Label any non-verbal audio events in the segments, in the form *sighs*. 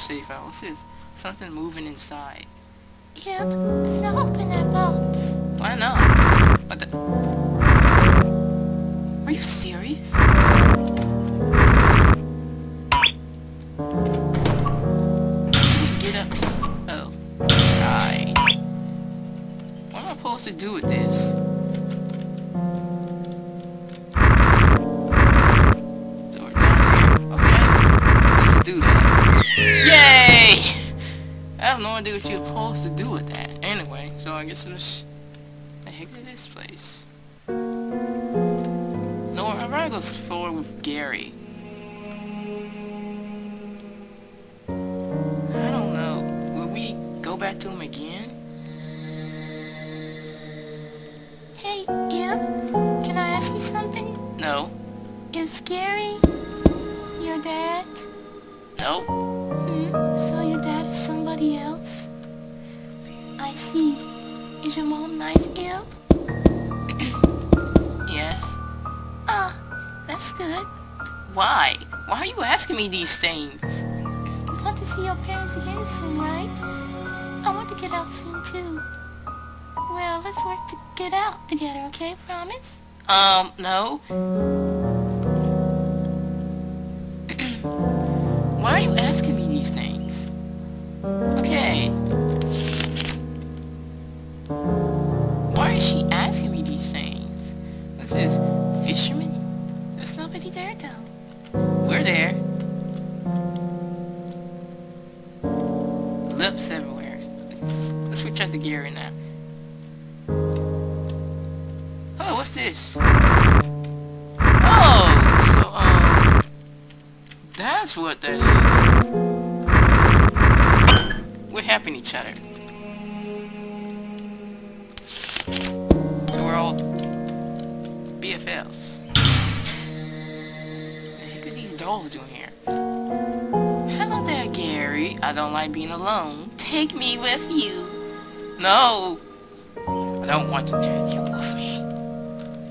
save file. What's this? Something moving inside. Yep, so open that box. Why not? But the... Are you serious? Get up. Oh. Right. What am I supposed to do with this? No idea what you're supposed to do with that. Anyway, so I guess it's... The heck is this place? No, I'd rather go forward with Gary. I don't know. Will we go back to him again? Hey, Yep, can I ask you something? No. Is Gary your dad? No. Hmm, so your dad is somebody else? I see. Is your mom nice, Ib? *coughs* Yes. Ah, that's good. Why? Why are you asking me these things? You want to see your parents again soon, right? I want to get out soon, too. Well, let's work to get out together, okay? Promise? Um, no. *coughs* Why are you asking me these things? We're there. Lips everywhere. Let's, let's switch out the gear right now. Oh, what's this? Oh, so, um... That's what that is. We're helping each other. Heck are these dolls doing here? Hello there, Gary. I don't like being alone. Take me with you. No. I don't want to take you with me.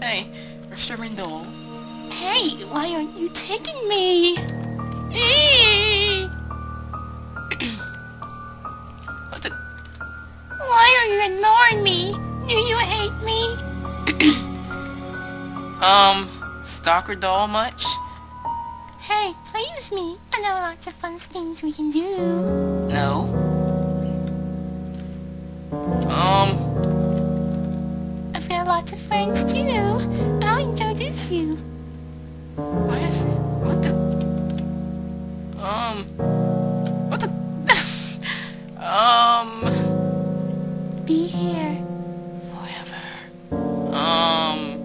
Hey, Mr. doll. Hey, why aren't you taking me? *clears throat* What the? Why are you ignoring me? Do you hate me? *clears throat* Um, stalker doll much? Hey, play with me. I know lots of fun things we can do. No. Um, I've got lots of friends too. I'll introduce you. what is this? What the? Um, what the? *laughs* um, Be here. forever. Um,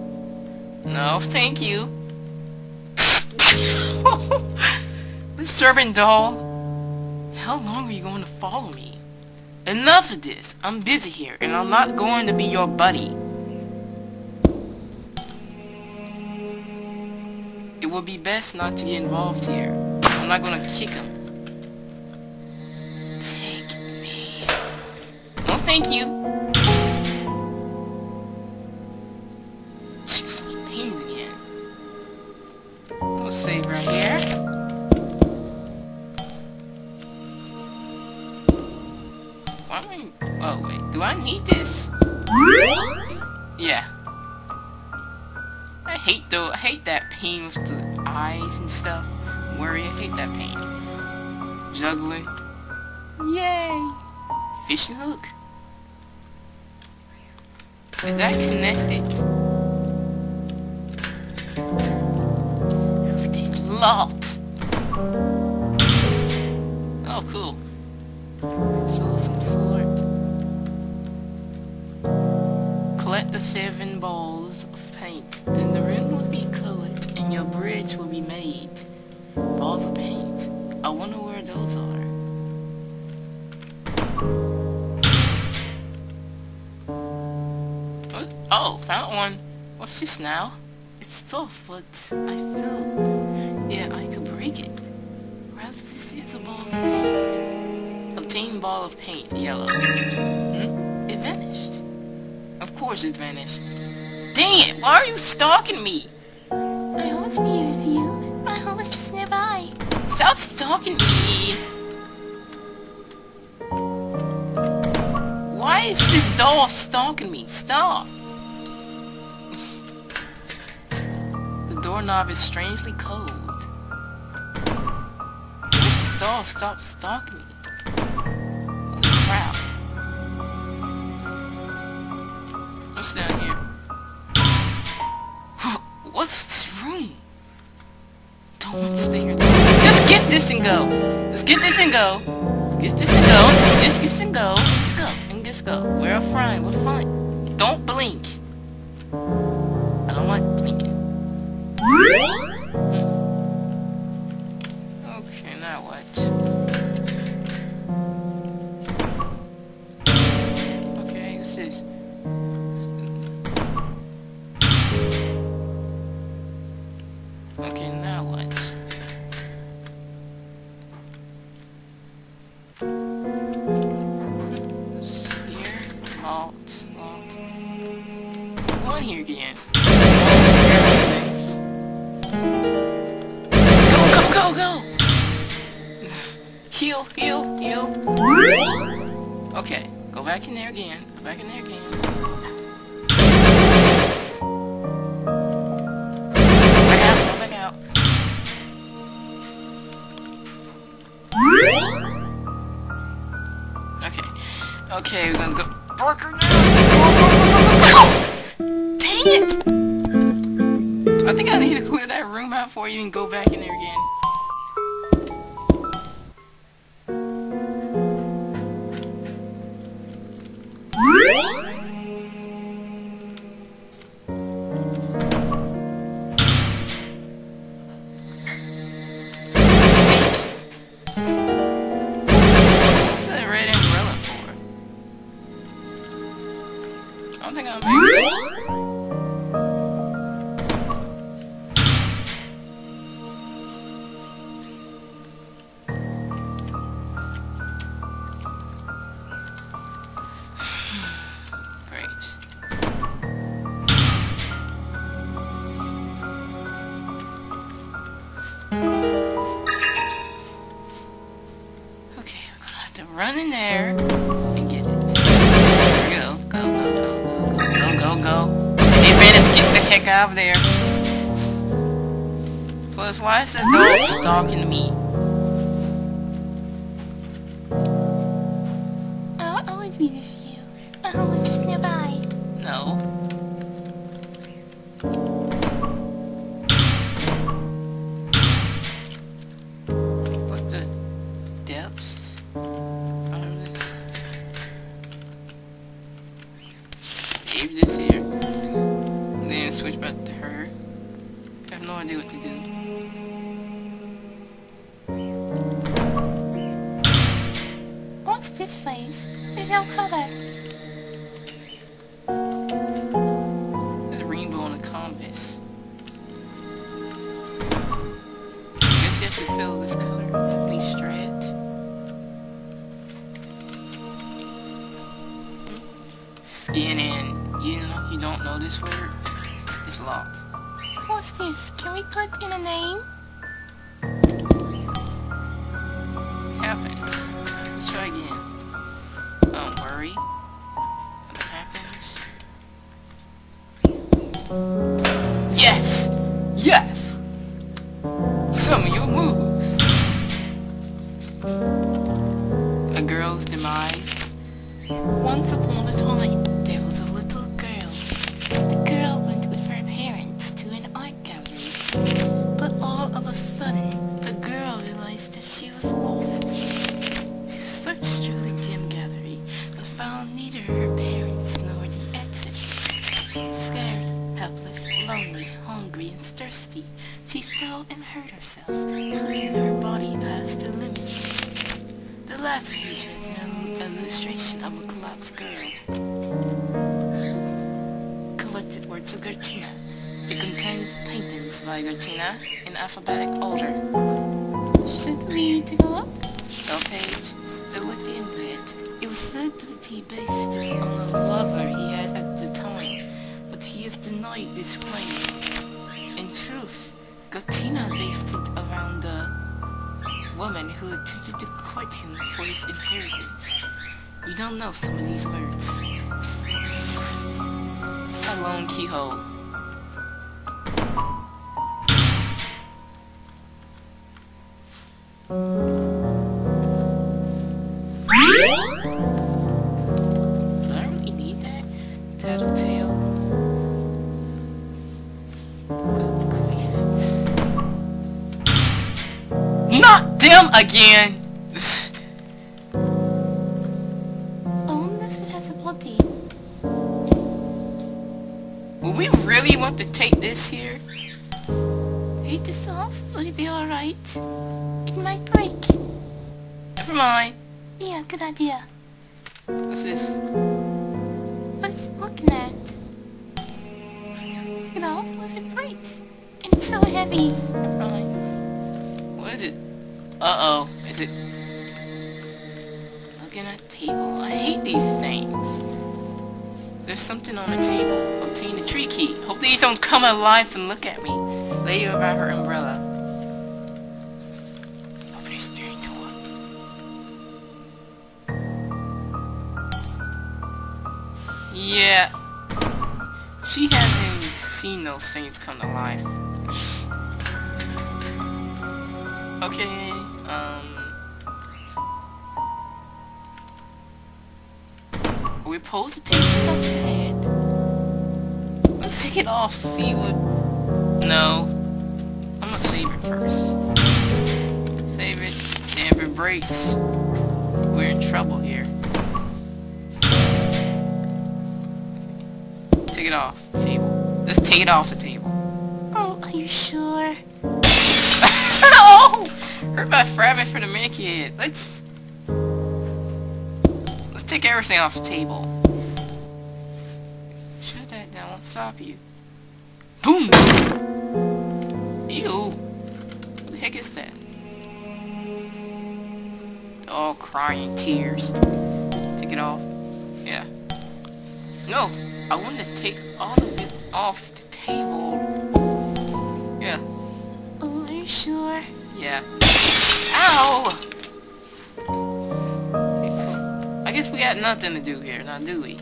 no, thank you. Disturbing doll. How long are you going to follow me? Enough of this. I'm busy here, and I'm not going to be your buddy. It would be best not to get involved here. I'm not gonna kick him. Take me. No, thank you. Pain with the eyes and stuff. Worry. I hate that pain. Juggling. Yay. Fishing hook. Is that connected? Everything's locked. Oh, cool. So some sort. Collect the seven balls That one. What's this now? It's tough, but I feel... Yeah, I could break it. Perhaps this is a ball of paint. Obtain ball of paint, yellow. Hmm? It vanished. Of course it vanished. Damn! Why are you stalking me? I always be with you. My home is just nearby. Stop stalking me! Why is this doll stalking me? Stop! Doorknob is strangely cold. This doll stop stalking me. Crap. What's down here? *gasps* What's this room? Don't want to stay here. Just get this and go. Just get this and go. Get this and go. Just get this and go. Let's go. And just go. We're fine. We're fine. Now what? Okay, this? Okay, now what? Here, malt, malt. Go on here again. Go, go, go! Heal, heal, heal. Okay, go back in there again. Go back in there again. Out, out. Okay. Okay, we're gonna go. Barker now! Dang it! I think I need to clear that room out before you even go back in there again. I don't think I'm. *sighs* Great. Okay, we're gonna have to run in there heck out of there. Plus, why is that dog stalking me? No color. There's a rainbow on the canvas. I guess you have to fill this color. Heavenly Strat. Scan in. You know, you don't know this word. It's locked. What's this? Can we put in a name? Thirsty, she fell and hurt herself, putting her body past the limit. The last page is an illustration of a collapsed girl. Collected works of Guertena. It contains paintings by Guertena in alphabetic order. Should we take a look? No page, the within it. It was said that he based this on a lover he had at the time, but he has denied this claim. Truth, Guertena based it around the woman who attempted to court him for his inheritance. You don't know some of these words. A lone keyhole. Again! *sighs* Oh, nothing has a body. Will we really want to take this here? Take this off? Would it be alright? It might break. Never mind. Yeah, good idea. What's this? What is looking at? You know, what if it breaks? And it's so heavy. Never mind. What is it? Uh-oh. Is it... Looking at table. I hate these things. There's something on the table. Obtain the tree key. Hope these don't come alive and look at me. Lady around her umbrella. Open the steering door. Yeah. She hasn't seen those things come to life. Okay, Supposed to take this off the head? Let's take it off, see what... No. I'm gonna save it first. Save it. If it breaks, we're in trouble here. Take it off the table. Let's take it off the table. Oh, are you sure? *laughs* oh! Hurt my frabbit for the minikid. Let's... Let's take everything off the table. Shut that down. Won't stop you. Boom! Ew. What the heck is that? Oh, crying tears. Take it off. Yeah. No! I want to take all of it off the table. Yeah. Are you sure? Yeah. Ow! Got nothing to do here, now do we? *laughs*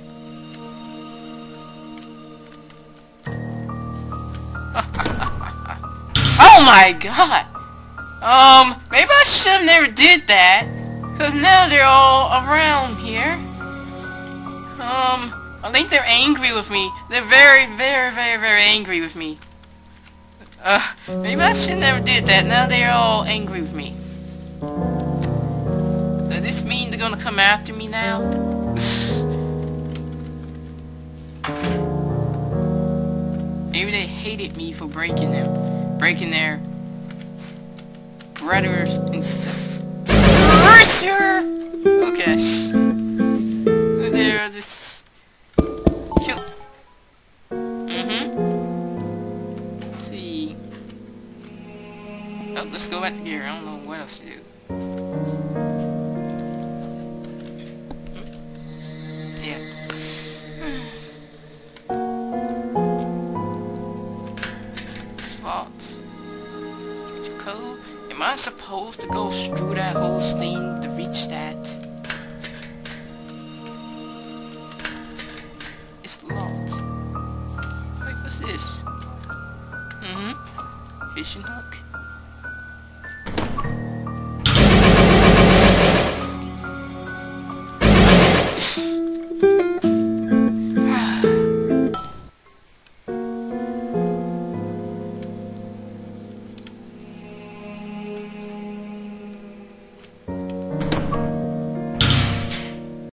oh my god! Um, maybe I should have never did that. Cause now they're all around here. Um, I think they're angry with me. They're very, very, very, very angry with me. Uh, maybe I should never did that. Now they're all angry with me. Does this mean they're gonna come after me now? maybe they hated me for breaking them. Breaking their brothers and sisters. Okay. They're just... Mm-hmm. see. Oh, let's go back to gear. I don't know what else to do. Supposed to go through that whole thing to reach that? It's locked. Wait, what's this? Mm-hmm. Fishing hook.